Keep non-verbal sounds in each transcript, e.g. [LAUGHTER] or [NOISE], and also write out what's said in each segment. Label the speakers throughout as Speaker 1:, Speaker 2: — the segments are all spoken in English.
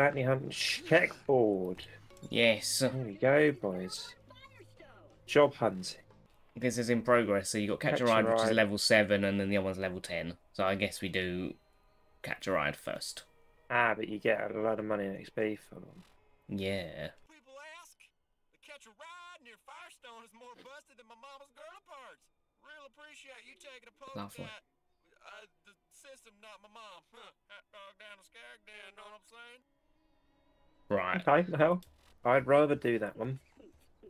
Speaker 1: bounty hunt checkboard.
Speaker 2: Yes.
Speaker 1: There we go, boys. Job hunting.
Speaker 2: This is in progress, so you got Catch,
Speaker 1: Catch
Speaker 2: a
Speaker 1: a
Speaker 2: Ride, which is level 7, and then the other one's level 10. So I guess we do Catch a Ride first.
Speaker 1: Ah, but you get a lot of money in XP for them.
Speaker 2: Yeah.
Speaker 3: People ask, the catch a ride near Firestone is more busted than my mama's girl parts. Real appreciate you taking a poke
Speaker 2: Lovely.
Speaker 3: at uh, the system, not my mom. [LAUGHS] Huh. Hot dog down the skag den, know what I'm saying?
Speaker 2: Right.
Speaker 1: Okay, well, I'd rather do that one.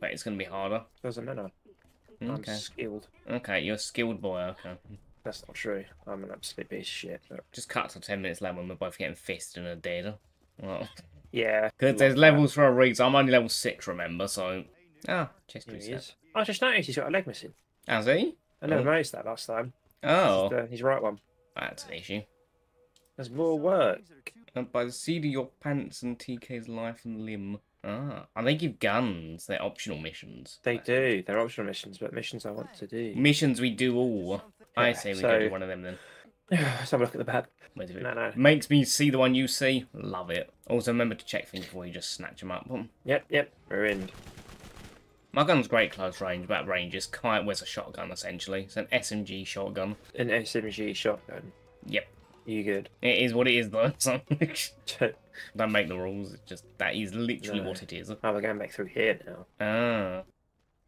Speaker 2: But it's going to be harder.
Speaker 1: Doesn't matter. I'm
Speaker 2: Okay.
Speaker 1: skilled.
Speaker 2: Okay, you're a skilled boy, okay.
Speaker 1: That's not true. I'm an absolute piece of shit. But
Speaker 2: Just cut to 10 minutes later when we're both getting fisted and dead. Well,
Speaker 1: yeah.
Speaker 2: because there's levels for a reason. I'm only level 6, remember, so... Ah, chest
Speaker 1: Here
Speaker 2: reset.
Speaker 1: I just noticed he's got a leg missing.
Speaker 2: Has he?
Speaker 1: I never
Speaker 2: Oh.
Speaker 1: noticed that last time.
Speaker 2: Oh,
Speaker 1: He's, the, he's right one.
Speaker 2: that's an issue.
Speaker 1: There's more work.
Speaker 2: And by the seed of your pants and TK's life and limb. Ah, and they give guns. They're optional missions.
Speaker 1: They do. They're optional missions, but missions I want to do.
Speaker 2: Missions we do all. I
Speaker 1: Yeah,
Speaker 2: say we go do
Speaker 1: so-
Speaker 2: one of them then. [SIGHS]
Speaker 1: Let's have a look at the pad.
Speaker 2: Wait a
Speaker 1: No, no.
Speaker 2: Makes me see the one you see. Love it. Also remember to check things before you just snatch them up.
Speaker 1: Yep, yep. We're in.
Speaker 2: My gun's great close range, but range is quite was a shotgun essentially. It's an SMG shotgun.
Speaker 1: An SMG shotgun.
Speaker 2: Yep.
Speaker 1: You good?
Speaker 2: It is what it is though. [LAUGHS] So don't make the rules. It's just that is literally
Speaker 1: No.
Speaker 2: what it is.
Speaker 1: Oh, we're going back through here now.
Speaker 2: Ah.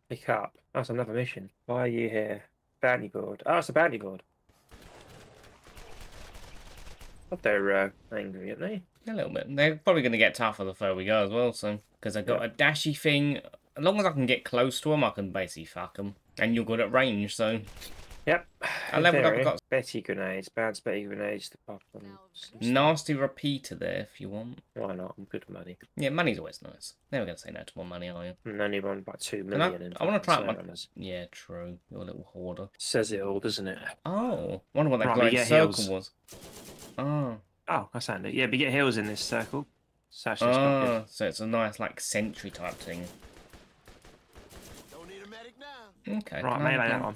Speaker 1: Pick up. That's another mission. Why are you here? Bounty board. Oh, it's a bounty board. But they're uh, angry, aren't they?
Speaker 2: A little bit. They're probably going to get tougher the further we go as well, so. Because I've got a dashy thing. As long as I can get close to them, I can basically fuck them. And you're good at range, so.
Speaker 1: Yep.
Speaker 2: I leveled up,
Speaker 1: Theory.
Speaker 2: I've got-
Speaker 1: Betty grenades. Bounce Betty grenades to pop on. some stuff.
Speaker 2: Nasty repeater there if you want.
Speaker 1: Why not? I'm good money.
Speaker 2: Yeah, money's always nice. Never going to say no to more money, are you?
Speaker 1: I'm only on about two
Speaker 2: million. I-
Speaker 1: in
Speaker 2: I wanna try it, my-
Speaker 1: Snowrunners.
Speaker 2: Yeah, true. You're a little hoarder.
Speaker 1: Says it all, doesn't it?
Speaker 2: Oh, wonder what that
Speaker 1: Right,
Speaker 2: glowing circle
Speaker 1: heals.
Speaker 2: was. Oh,
Speaker 1: Oh, that's handy. Yeah, but you get heals in this circle. So actually it's
Speaker 2: oh, so it's a nice like sentry type thing.
Speaker 3: Don't need a medic now.
Speaker 2: Okay.
Speaker 1: Right, melee
Speaker 2: okay.
Speaker 1: that one.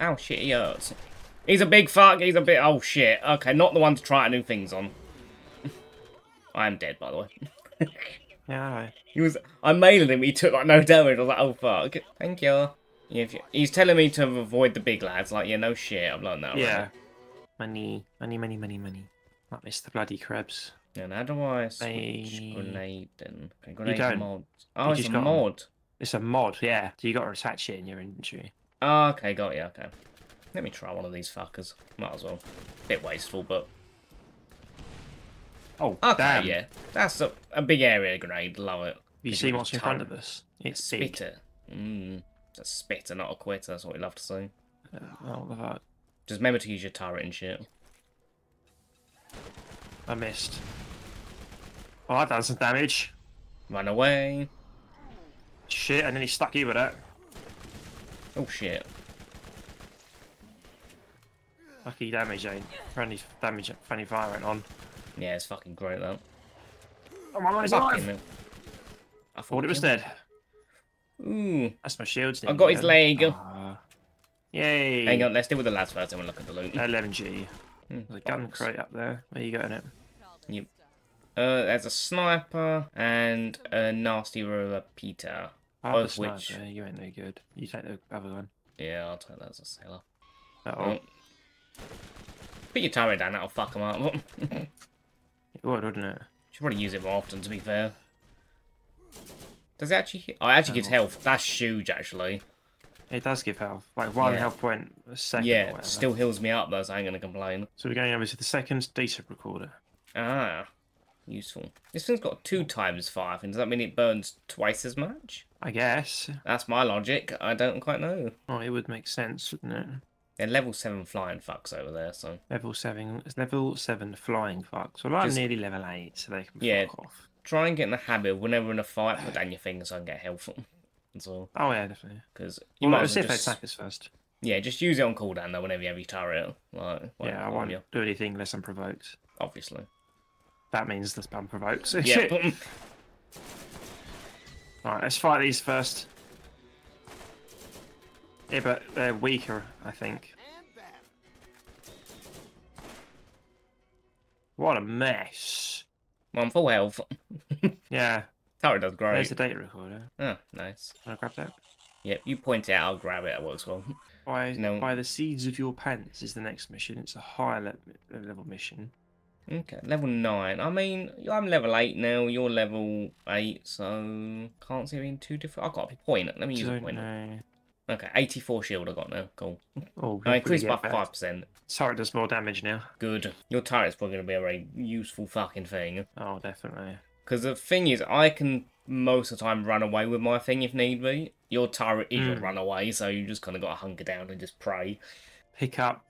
Speaker 2: Oh shit, he hurts. He's a big fuck. He's a bit. Oh shit. Okay, not the one to try new things on. [LAUGHS] I am dead, by the way. [LAUGHS]
Speaker 1: Yeah, alright.
Speaker 2: He was. I mailed him. He took like no damage. I was like, oh fuck. Thank you. Yeah, you- he's telling me to avoid the big lads. Like, yeah, no shit. I've learned that. already.
Speaker 1: Yeah. Money, money, money, money, money. Not miss the bloody Krebs.
Speaker 2: And how do I switch
Speaker 1: Hey.
Speaker 2: grenade then? Okay, grenade mod. Oh, it's a mod.
Speaker 1: It's a mod, yeah. So you got to attach it in your inventory.
Speaker 2: Oh, okay, got you. Okay. Let me try one of these fuckers. Might as well. Bit wasteful, but
Speaker 1: Oh,
Speaker 2: okay.
Speaker 1: damn.
Speaker 2: Yeah, that's a, a big area grenade. Love it.
Speaker 1: You see what's in front of us? It's.
Speaker 2: Spitter. Mm. It's a spitter, not a quitter. That's what we love to see.
Speaker 1: Uh, oh, fuck.
Speaker 2: Just remember to use your turret and shit.
Speaker 1: I missed. Oh, I've done some damage.
Speaker 2: Run away.
Speaker 1: Shit, and then he stuck you with that.
Speaker 2: Oh shit.
Speaker 1: Lucky damage, Jane. Friendly damage, friendly fire went on.
Speaker 2: Yeah, it's fucking great though.
Speaker 1: Oh, my man's
Speaker 2: Fucking
Speaker 1: alive!
Speaker 2: I
Speaker 1: Thought it was dead.
Speaker 2: Ooh.
Speaker 1: That's my shields.
Speaker 2: I got his leg.
Speaker 1: Ah. yay.
Speaker 2: Hang on, let's deal with the lads first, then we'll look at the loot.
Speaker 1: 11G.
Speaker 2: Hmm,
Speaker 1: There's a gun crate up there. Where you got in it?
Speaker 2: Uh, there's a sniper and a nasty repeater.
Speaker 1: Oh,
Speaker 2: Both
Speaker 1: the
Speaker 2: which-
Speaker 1: sniper. You ain't no good. You take the other one.
Speaker 2: Yeah, I'll take that as a sailor.
Speaker 1: Oh,
Speaker 2: Oh. Put your turret down, that'll fuck them up. [LAUGHS]
Speaker 1: it would, wouldn't it?
Speaker 2: Should probably use it more often, to be fair. Does it actually hit? Oh, it actually gives health. That's huge, actually.
Speaker 1: It does give health. Like one
Speaker 2: Yeah.
Speaker 1: health point a second.
Speaker 2: yeah, still heals me up, though, so I ain't gonna complain.
Speaker 1: So we're going over to the second data recorder.
Speaker 2: Ah, useful. This thing's got two times fire. Does that mean it burns twice as much?
Speaker 1: I guess.
Speaker 2: That's my logic. I don't quite know.
Speaker 1: Oh, it would make sense, wouldn't it?
Speaker 2: They're level 7 flying fucks over there, so.
Speaker 1: Level seven. It's level seven flying fucks. Well, I'm
Speaker 2: Just-
Speaker 1: nearly level eight, so they can
Speaker 2: Yeah.
Speaker 1: fuck off.
Speaker 2: Try and get in the habit of whenever in a fight, put down your fingers so I get health. That's all.
Speaker 1: Oh yeah, definitely.
Speaker 2: Because you
Speaker 1: Well,
Speaker 2: might as
Speaker 1: see
Speaker 2: well just,
Speaker 1: attack us first.
Speaker 2: yeah, just use it on cooldown though whenever you have your turret. Like,
Speaker 1: yeah, I
Speaker 2: won't
Speaker 1: won't do anything unless I'm provoked.
Speaker 2: Obviously.
Speaker 1: That means the spam provokes.
Speaker 2: Yeah.
Speaker 1: Shit. [LAUGHS]
Speaker 2: but-
Speaker 1: Right, let's fight these first. Yeah, but they're weaker, I think. What a mess.
Speaker 2: I'm full health. [LAUGHS]
Speaker 1: Yeah,
Speaker 2: Turret does great.
Speaker 1: there's the data recorder.
Speaker 2: Oh, nice.
Speaker 1: Wanna grab that?
Speaker 2: Yep, you point it out, I'll grab it. That works well.
Speaker 1: By,
Speaker 2: No.
Speaker 1: by the seeds of your pants is the next mission. It's a higher le- level mission.
Speaker 2: Okay, level 9. I mean, I'm level 8 now, you're level 8, so can't see it being too different. I've got a point. Let me use a
Speaker 1: Don't
Speaker 2: point.
Speaker 1: know.
Speaker 2: Okay, 84 shield I got now. Cool.
Speaker 1: Oh,
Speaker 2: I increased by
Speaker 1: that.
Speaker 2: 5%.
Speaker 1: Turret does more damage now.
Speaker 2: Good. Your turret's probably going to be a very useful fucking thing.
Speaker 1: Oh, definitely.
Speaker 2: Because the thing is, I can most of the time run away with my thing if need be. Your turret is
Speaker 1: Mm.
Speaker 2: runaway, so you just kind of got to hunker down and just pray.
Speaker 1: Pick up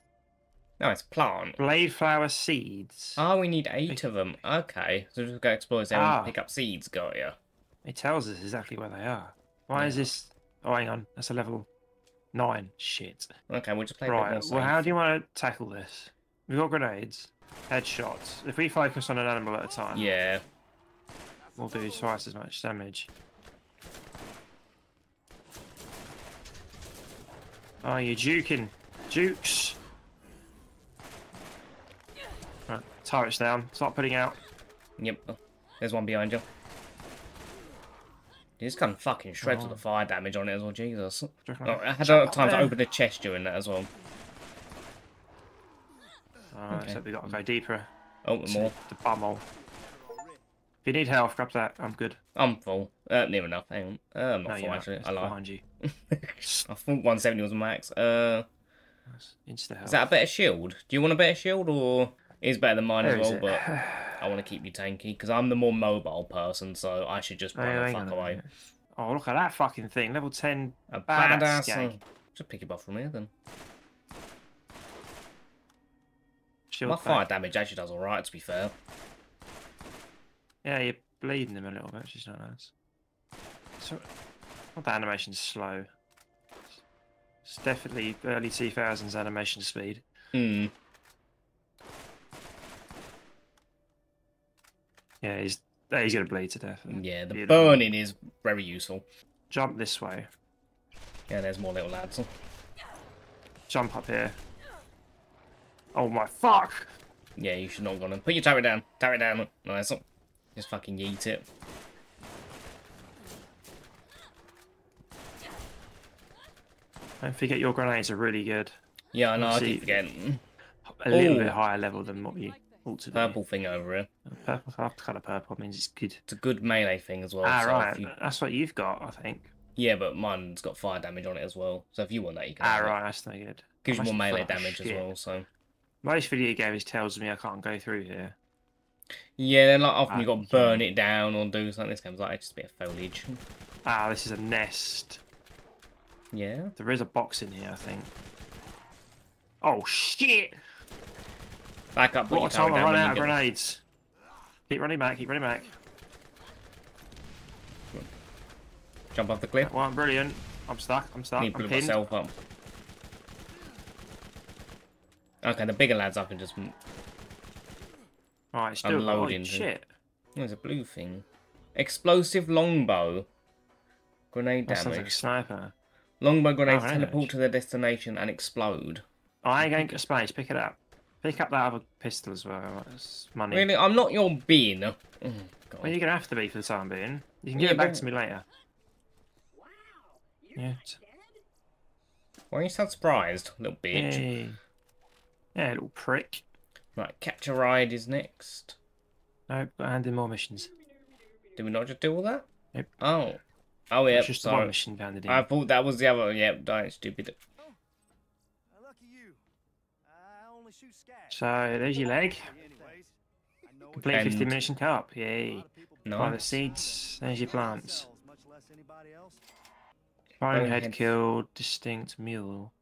Speaker 2: No, it's plant.
Speaker 1: blade flower seeds.
Speaker 2: Oh, we need eight of them. Okay, so just go explore this area
Speaker 1: Ah.
Speaker 2: and pick up seeds. Got ya.
Speaker 1: It tells us exactly where they are. Why is this? Oh, hang on. That's a level nine. Shit.
Speaker 2: Okay, we'll just play a bit more
Speaker 1: Right. Well, how do you want to tackle this? We've got grenades, headshots. If we focus on an animal at a time,
Speaker 2: Yeah.
Speaker 1: we'll do twice as much damage. Oh, you're juking. Jukes. Right, turret's down. Start putting out.
Speaker 2: Yep. Oh, There's one behind you. Kind of fucking shreds
Speaker 1: Oh.
Speaker 2: with the fire damage on it as well. Jesus.
Speaker 1: Do you reckon
Speaker 2: Oh, I had
Speaker 1: jump
Speaker 2: enough
Speaker 1: up
Speaker 2: time to open the chest during that as well.
Speaker 1: Alright,
Speaker 2: Okay.
Speaker 1: so we got to go deeper.
Speaker 2: Oh, more.
Speaker 1: The bumhole. If you need health, grab that. I'm good.
Speaker 2: I'm full. Uh, near enough. Hang on. Uh, I'm not
Speaker 1: No,
Speaker 2: full
Speaker 1: you're not.
Speaker 2: I lie.
Speaker 1: behind you. [LAUGHS]
Speaker 2: I thought 170 was max. Uh,
Speaker 1: Insta health.
Speaker 2: is that a better shield? Do you want a better shield or is better than mine
Speaker 1: Where
Speaker 2: as well? But [SIGHS] I want to keep you tanky because I'm the more mobile person, so I should just
Speaker 1: Oh,
Speaker 2: run the fuck away.
Speaker 1: Oh, look at that fucking thing. Level 10.
Speaker 2: A
Speaker 1: Badass
Speaker 2: badass. uh, Just pick it up from here then.
Speaker 1: Shield
Speaker 2: My
Speaker 1: back.
Speaker 2: fire damage actually does alright, to be fair.
Speaker 1: Yeah, you're bleeding them a little bit, which is not nice. So, well, the animation's slow. It's definitely early 2000s animation speed.
Speaker 2: Hmm.
Speaker 1: Yeah, he's uh, he's gonna bleed to death.
Speaker 2: Yeah, the
Speaker 1: Beautiful.
Speaker 2: burning is very useful.
Speaker 1: Jump this way.
Speaker 2: Yeah, there's more little lads.
Speaker 1: Jump up here. Oh my fuck!
Speaker 2: Yeah, you should not gone in. Put your turret down. Turret down. Nice. Just fucking yeet it.
Speaker 1: Don't forget your grenades are really good.
Speaker 2: Yeah, I know. I keep forgetting.
Speaker 1: A little
Speaker 2: Ooh.
Speaker 1: bit higher level than what you ought to be.
Speaker 2: Purple thing over here.
Speaker 1: Purple, half colour purple means it's good.
Speaker 2: It's a good melee thing as well.
Speaker 1: ah,
Speaker 2: so
Speaker 1: right.
Speaker 2: you-
Speaker 1: That's what you've got, I think.
Speaker 2: Yeah, but mine's got fire damage on it as well. So if you want that, you can.
Speaker 1: Ah,
Speaker 2: have it.
Speaker 1: right. That's no good.
Speaker 2: Gives you more melee damage as well. So
Speaker 1: Most video games tells me I can't go through here.
Speaker 2: yeah, then like often
Speaker 1: Ah,
Speaker 2: you got to burn it down or do something. This game's like it's just a bit of foliage.
Speaker 1: Ah, this is a nest.
Speaker 2: Yeah.
Speaker 1: There is a box in here, I think. Oh shit!
Speaker 2: Back up.
Speaker 1: What time I run out of grenades. Keep running back, keep running back.
Speaker 2: Jump off the cliff.
Speaker 1: Well, I'm brilliant. I'm stuck, I'm stuck,
Speaker 2: Need to
Speaker 1: I'm pinned.
Speaker 2: myself up. Okay, the bigger lads I can just.
Speaker 1: Alright, still
Speaker 2: Unloading
Speaker 1: oh, shit.
Speaker 2: There's a blue thing. Explosive longbow. Grenade
Speaker 1: That sounds like a
Speaker 2: damage.
Speaker 1: sniper.
Speaker 2: Longbow grenades
Speaker 1: Oh,
Speaker 2: teleport to their destination and explode.
Speaker 1: I ain't going to space, pick it up. Pick up that other pistol as well. That's money.
Speaker 2: Really, I'm not your bean. Oh, God.
Speaker 1: Well, you're going to have to be for the time being. You can
Speaker 2: Yeah,
Speaker 1: give it back
Speaker 2: but-
Speaker 1: to me later. Yeah. t-
Speaker 2: Why are you so surprised, little bitch?
Speaker 1: Yay. Yeah, little prick.
Speaker 2: Right, capture ride is next.
Speaker 1: Nope, got hand in more missions.
Speaker 2: Did we not just do all that?
Speaker 1: Nope.
Speaker 2: Oh. Oh, yeah.
Speaker 1: It's just the one mission handed in.
Speaker 2: I thought that was the other. Yep, yeah, stupid.
Speaker 1: So, there's your leg.
Speaker 3: Anyways, I know
Speaker 1: Complete
Speaker 2: And-
Speaker 1: 50 mission co-op. Yay.
Speaker 2: No.
Speaker 1: Private seeds. There's your plants.
Speaker 3: much less anybody else.
Speaker 1: Bonehead
Speaker 2: Bonehead.
Speaker 1: killed. Distinct mule.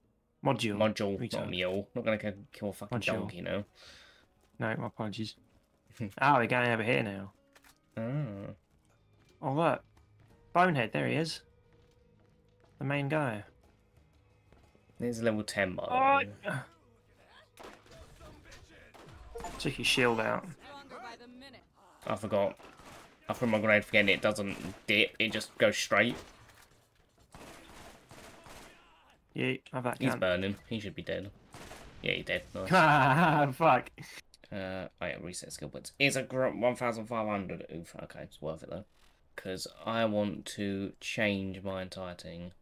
Speaker 1: Module.
Speaker 2: Module, not mule. Not gonna kill- kill a fucking
Speaker 1: Module.
Speaker 2: donkey, no.
Speaker 1: No, my apologies. oh, [LAUGHS] we're going over here now.
Speaker 2: Ah.
Speaker 1: Oh, look. Bonehead, there he is. The main guy.
Speaker 2: There's level 10, by the
Speaker 1: Oh,
Speaker 2: way.
Speaker 1: Took his shield out.
Speaker 2: I forgot. I threw my grenade forgetting it doesn't dip, it just goes straight.
Speaker 1: Yeah, have that
Speaker 2: He's burning. He should be dead. Yeah, he's dead. Nice. [LAUGHS]
Speaker 1: Ah, fuck.
Speaker 2: Uh, oh yeah, reset skill points. It's a 1,500. Oof, okay, it's worth it though. Because I want to change my entire thing.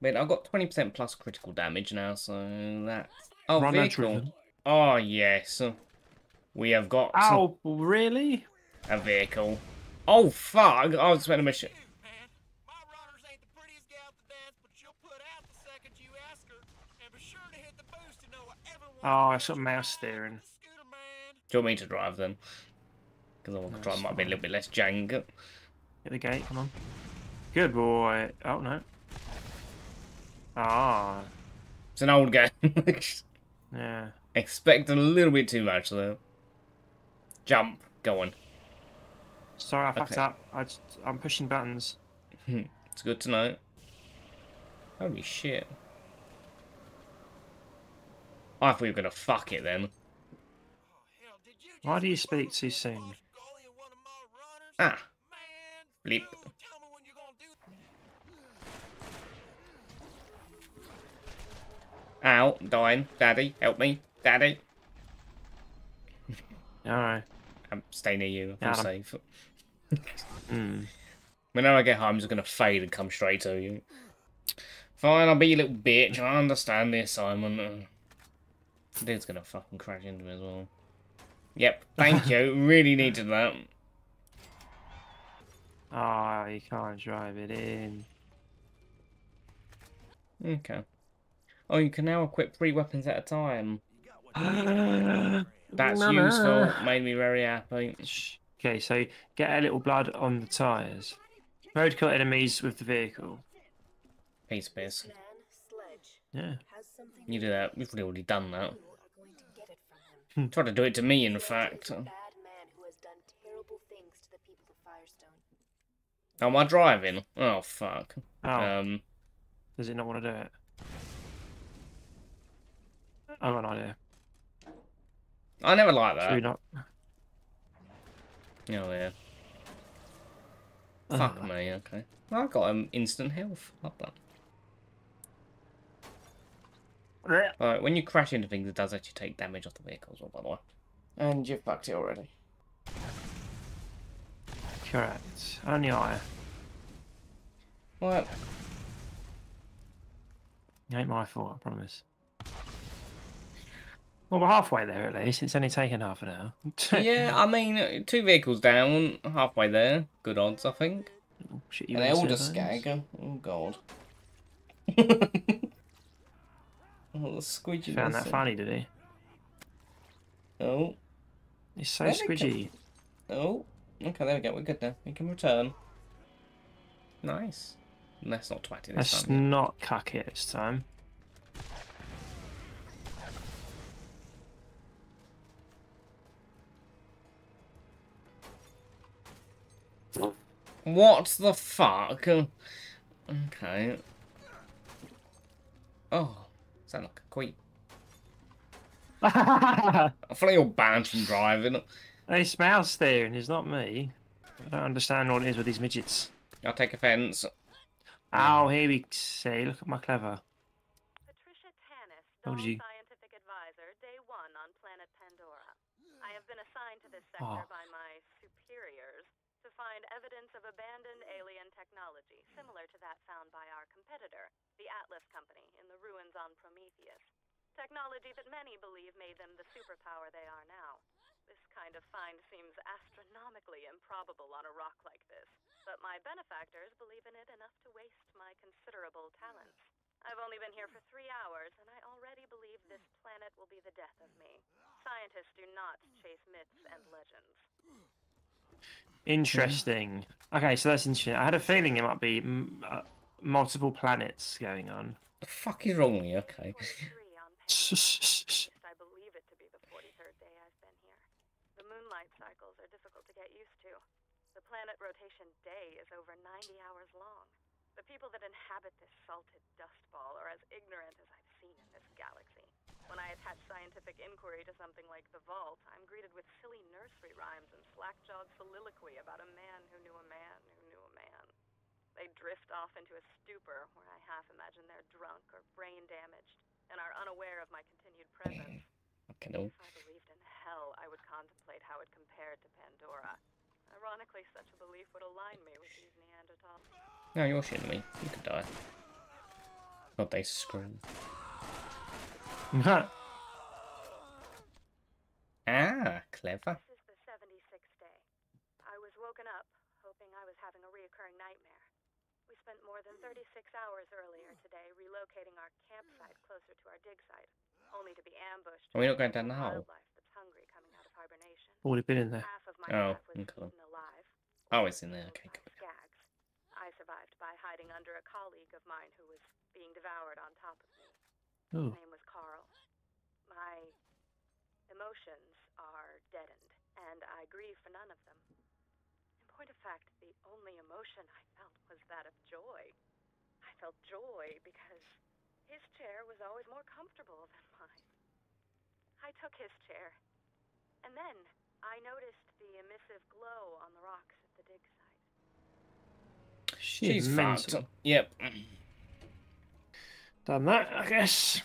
Speaker 2: But I've got 20% plus critical damage now, so that's... Oh,
Speaker 1: Runner
Speaker 2: vehicle.
Speaker 1: Driven.
Speaker 2: Oh, yes. We have got some-
Speaker 1: Oh, really?
Speaker 2: a vehicle. Oh, fuck! I was expecting a mission.
Speaker 3: My runners ain't the prettiest gal to dance, but she'll put out the second you ask her. And be sure to hit the boost to know what everyone
Speaker 1: Oh, I
Speaker 3: wants
Speaker 1: got
Speaker 3: to
Speaker 1: mouse
Speaker 3: ride
Speaker 1: steering.
Speaker 3: the Scooter, man.
Speaker 2: Do you want me to drive then? Because I want to drive might be a little bit less jank.
Speaker 1: Get the gate, come on. Good boy. Oh, no. Ah,
Speaker 2: It's an old game. [LAUGHS]
Speaker 1: yeah.
Speaker 2: Expect a little bit too much though. Jump. Go on.
Speaker 1: Sorry, I fucked
Speaker 2: Okay.
Speaker 1: up. I just, I'm pushing buttons.
Speaker 2: It's good to know. Holy shit. I thought you were gonna fuck it then.
Speaker 3: Hell, did you
Speaker 1: Why do you speak too soon?
Speaker 3: goalie in one of my runners?
Speaker 2: Ah. Bleep.
Speaker 3: dude, tell me when you're gonna do
Speaker 2: Ow. Dying. Daddy. Help me. Daddy. [LAUGHS]
Speaker 1: Alright.
Speaker 2: I'm stay near you.
Speaker 1: I'm
Speaker 2: safe. [LAUGHS]
Speaker 1: Mm.
Speaker 2: Whenever I get home, I'm just gonna fade and come straight to you. Fine, I'll be your little bitch. I understand the assignment. Uh, Dude's gonna fucking crash into me as well. Yep, thank you. [LAUGHS] Really needed that.
Speaker 1: Ah, you can't drive it in.
Speaker 2: Okay. Oh, you can now equip three weapons at a time. [GASPS] That's
Speaker 1: Mama.
Speaker 2: useful. Made me very happy.
Speaker 1: Okay, so get a little blood on the tyres. Road kill enemies with the vehicle.
Speaker 2: Peace, piss.
Speaker 4: Man, Sledge,
Speaker 1: Yeah.
Speaker 2: You do that. We've already done that.
Speaker 4: Try to get it from him.
Speaker 2: Tried to do it to me, in fact.
Speaker 4: is a bad man who has done terrible things to the people of Firestone.
Speaker 2: Oh, am I driving? Oh, fuck.
Speaker 1: Oh,
Speaker 2: Um,
Speaker 1: does it not want to do it? I've got an idea.
Speaker 2: I never like
Speaker 1: Should we
Speaker 2: that.
Speaker 1: not?
Speaker 2: Oh, yeah.
Speaker 1: Oh,
Speaker 2: Fuck me, okay. I got um, instant health. Love that. Alright, when you crash into things, it does actually take damage off the vehicle as well, by the way. And you've fucked it already.
Speaker 1: Correct. Only I.
Speaker 2: Well,
Speaker 1: It ain't my fault, I promise. Well, we're halfway there at least. It's only taken half an hour. [LAUGHS]
Speaker 2: yeah, I mean, two vehicles down, halfway there. Good odds, I think.
Speaker 1: Oh, shit, you
Speaker 2: And they all just skag. Oh, God. [LAUGHS] oh, the squidgy.
Speaker 1: Found that funny, did he?
Speaker 2: Oh,
Speaker 1: It's so
Speaker 2: come-
Speaker 1: squidgy.
Speaker 2: oh. Okay, there we go. We're good now. We can return. Nice. Let's not twat it this
Speaker 1: Let's
Speaker 2: time. yeah.
Speaker 1: not cuck it this time.
Speaker 2: What the fuck? Okay. Oh, sound like a queen. I feel like you're banned from driving.
Speaker 1: it's mouse steering, it's not me. I don't understand what it is with these midgets.
Speaker 2: I'll take offence.
Speaker 1: Oh, here we see. Look at my clever.
Speaker 5: Patricia Tannis,
Speaker 1: Oh,
Speaker 5: Dawn
Speaker 1: gee.
Speaker 5: Scientific Advisor, Day One on planet Pandora. I have been assigned to this
Speaker 1: Oh.
Speaker 5: by my superiors to find evidence of abandoned alien technology similar to that found by our competitor, the Atlas Company, in the ruins on Prometheus. Technology that many believe made them the superpower they are now. This kind of find seems astronomically improbable on a rock like this, but my benefactors believe in it enough to waste my considerable talents. I've only been here for three hours, and I already believe this planet will be the death of me. Scientists do not chase myths and legends.
Speaker 1: Interesting. Okay, so that's interesting. I had a feeling it might be mm, uh, multiple planets going on.
Speaker 2: The fuck is wrong with you? Okay.
Speaker 5: 43 on Pandora. At least I believe it to be the 43rd day I've been here. The moonlight cycles are difficult to get used to. The planet rotation day is over 90 hours long. The people that inhabit this salted dust ball are as ignorant as I've seen in this galaxy. When I attach scientific inquiry to something like the vault, I'm greeted with silly nursery rhymes and slack-jawed soliloquy about a man who knew a man who knew a man. They drift off into a stupor where I half imagine they're drunk or brain damaged and are unaware of my continued presence.
Speaker 2: Okay, no.
Speaker 5: If I believed in hell I would contemplate how it compared to Pandora. Ironically, such a belief would align me with these Neanderthals.
Speaker 2: No, you're shitting me. You could die. God, they scream. [LAUGHS] Ah, clever.
Speaker 5: This is the 76th day. I was woken up, hoping I was having a reoccurring nightmare. We spent more than 36 hours earlier today relocating our campsite closer to our dig site, only to be ambushed.
Speaker 2: Are we not going down the hole?
Speaker 5: Wildlife that's hungry coming out of hibernation.
Speaker 1: Already been in there.
Speaker 5: Half of my
Speaker 2: Oh,
Speaker 5: staff was
Speaker 2: okay.
Speaker 5: alive.
Speaker 2: Oh, it's in there. Okay,
Speaker 5: by
Speaker 2: good.
Speaker 5: I survived by hiding under a colleague of mine who was being devoured on top of me.
Speaker 1: Oh,
Speaker 5: His name was Carl. My emotions are deadened, and I grieve for none of them. In point of fact, the only emotion I felt was that of joy. I felt joy because his chair was always more comfortable than mine. I took his chair, and then I noticed the emissive glow on the rocks at the dig site.
Speaker 1: she's
Speaker 2: She's fucked.
Speaker 1: mental.
Speaker 2: Yep.
Speaker 1: Done that, I guess.